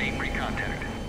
Setting recontact.